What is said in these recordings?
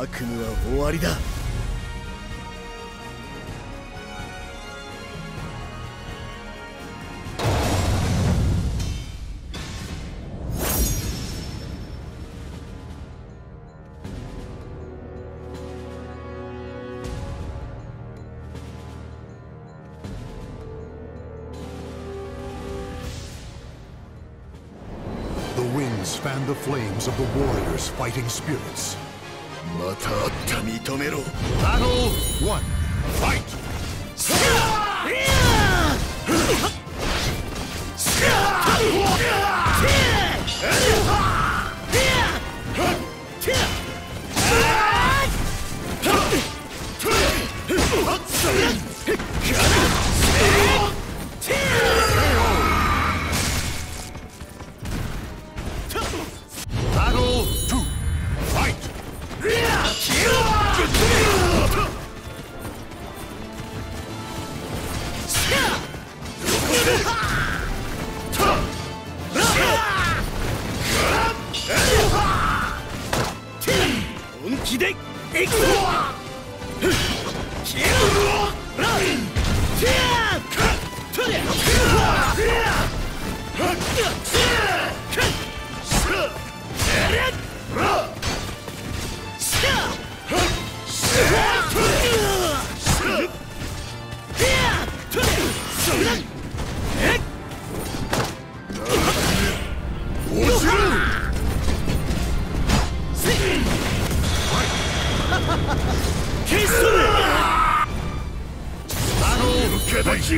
悪夢は終わりだ The winds fan the flames of the warrior's fighting spirits. またあった認めろ。バト。1フイト バ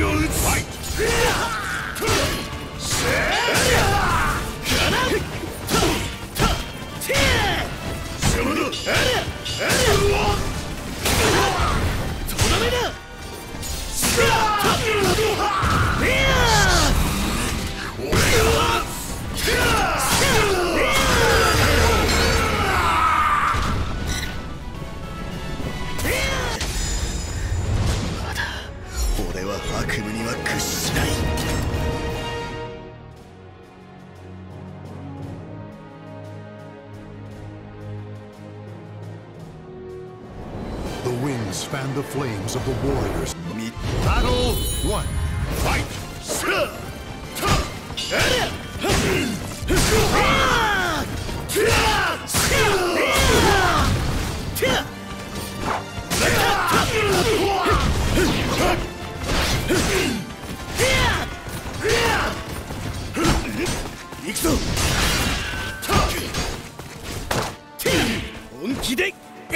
ル敵を撃つファイ The winds fan the flames of the warriors. み Battle one. Fight!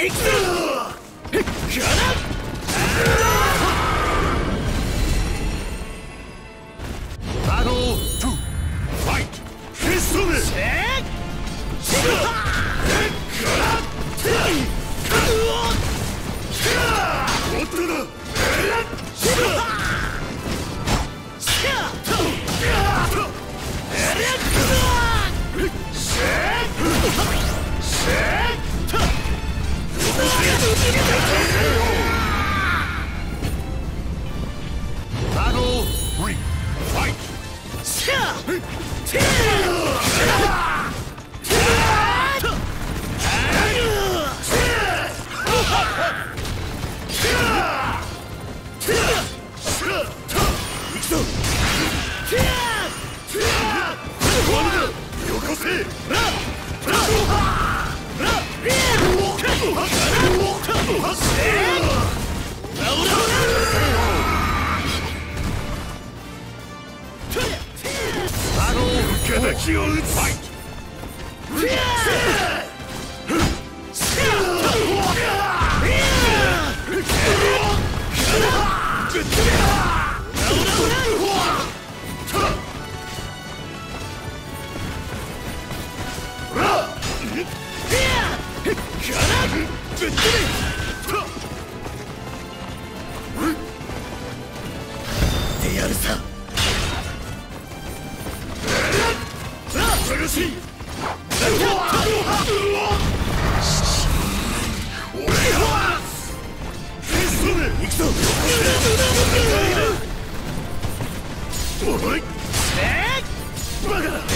行 Shut up! Battle 3 Fight! ル敵を撃つファイトでやるさバカだ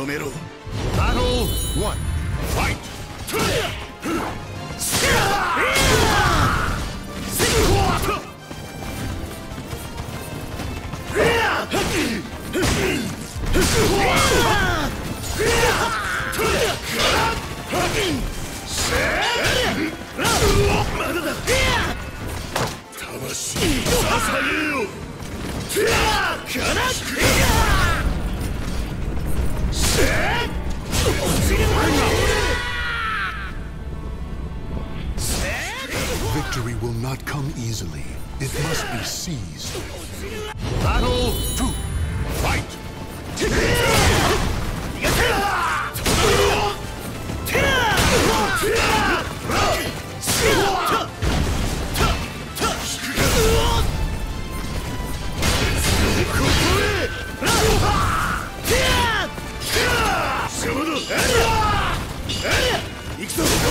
止めろ。魂 not come easily. It must be seized. Battle two. Fight.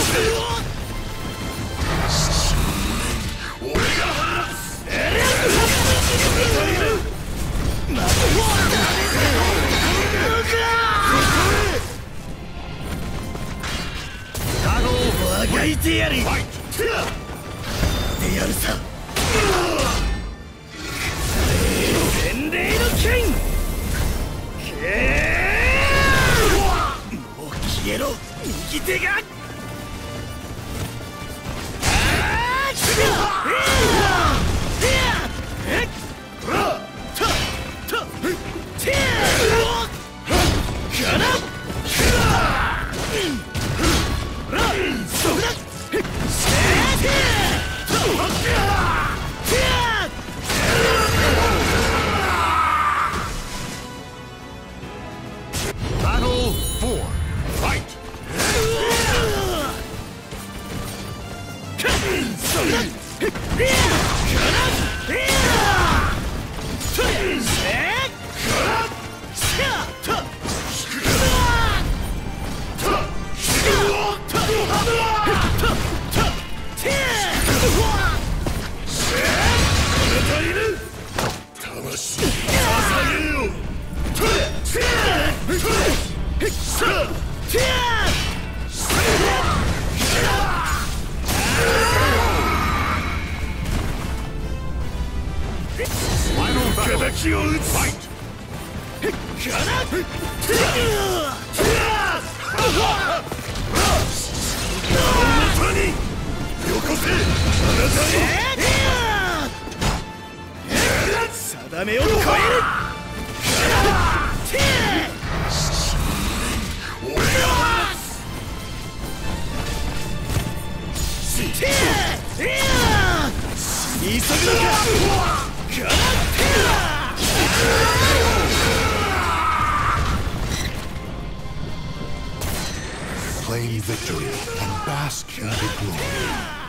Battle あがいてやるでやるさ。洗礼の剣もう消えろ右手がよこせあなたに定めを超える急ぐのか Claim victory and bask in the glory.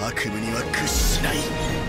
悪夢には屈しない。